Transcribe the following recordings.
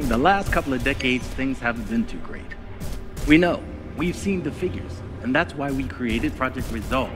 the last couple of decades, things haven't been too great. We know. We've seen the figures. And that's why we created Project Resolve.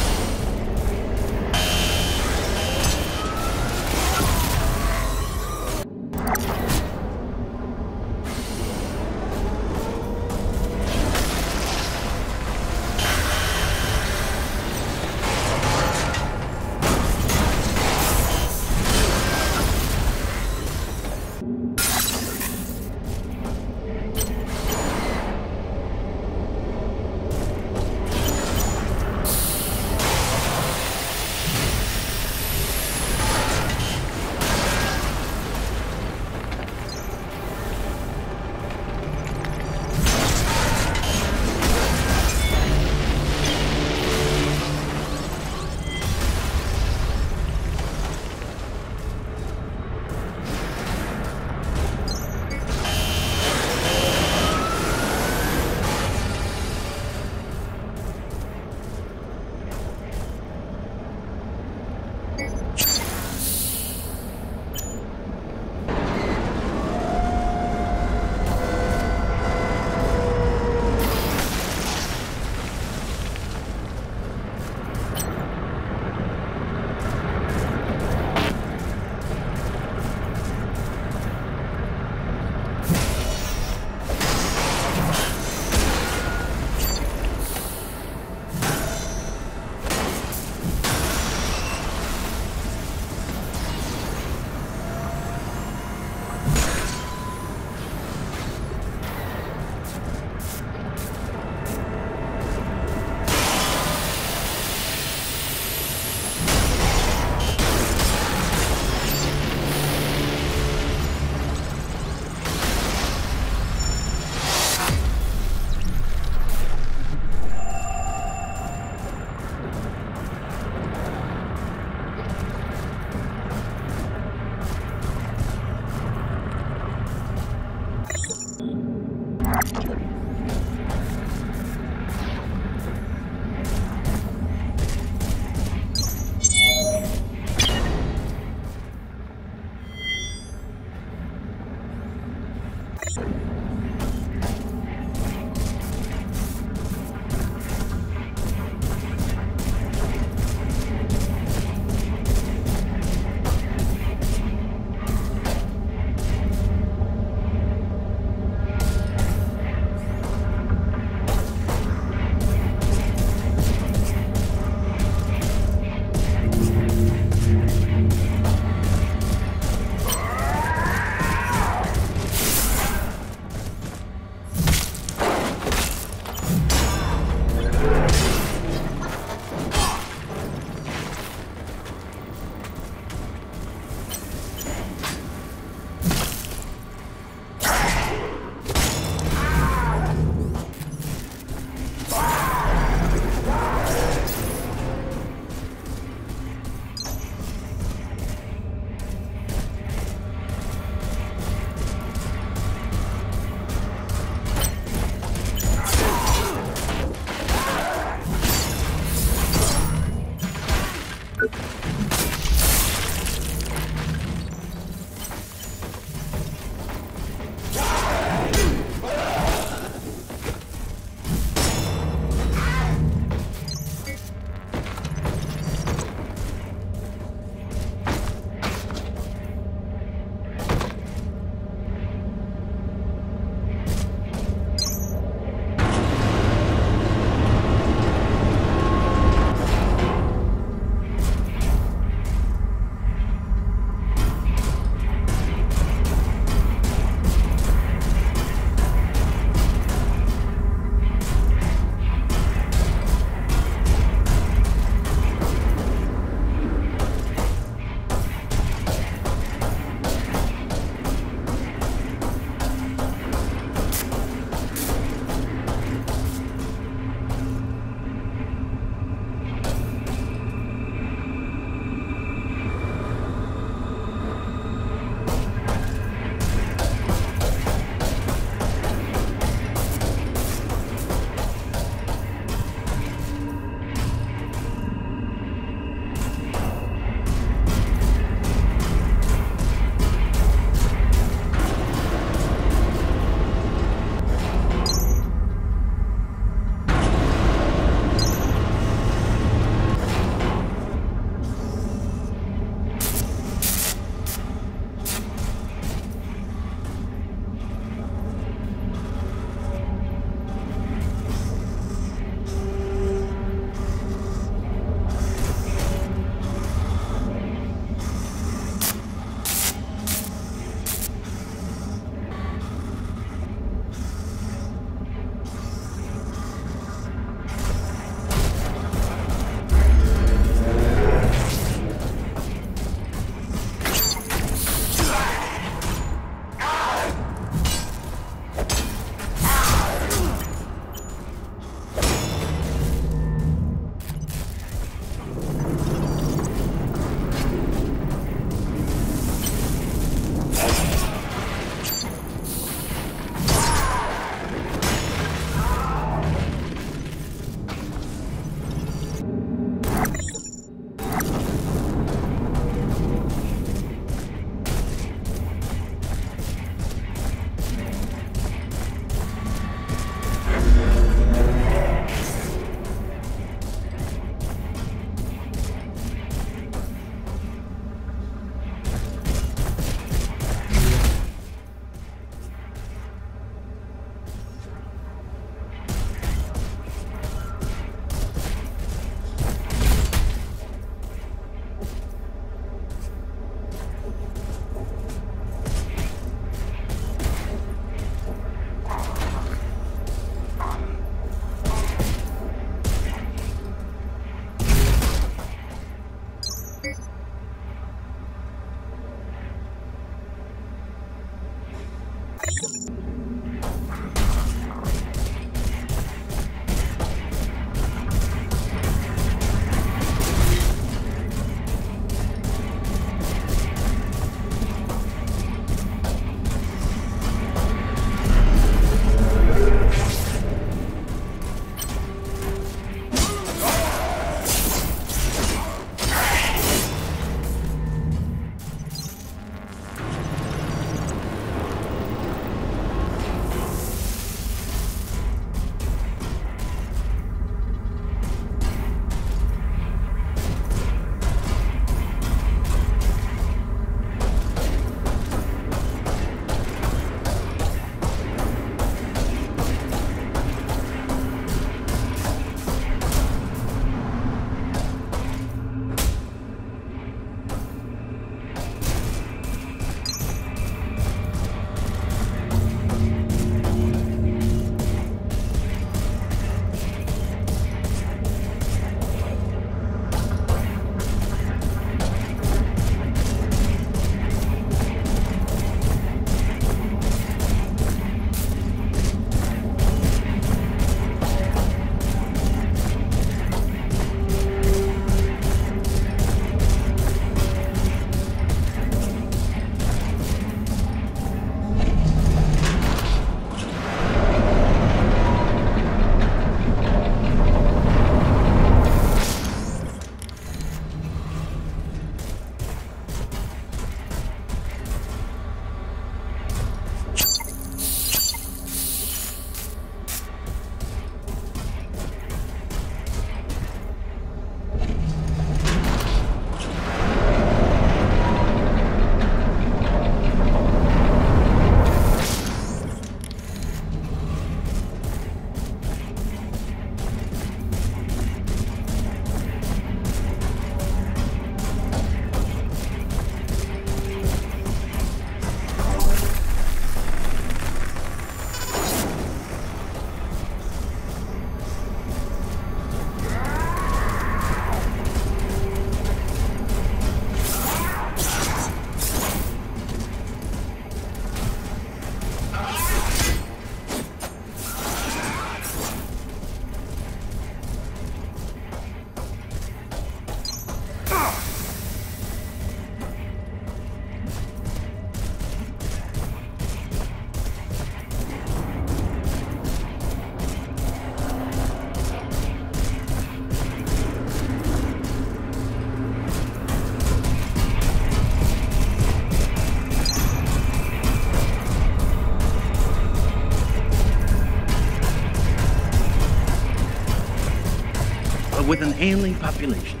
An ailing population,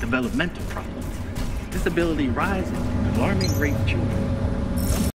developmental problems, disability rising, alarming rate children,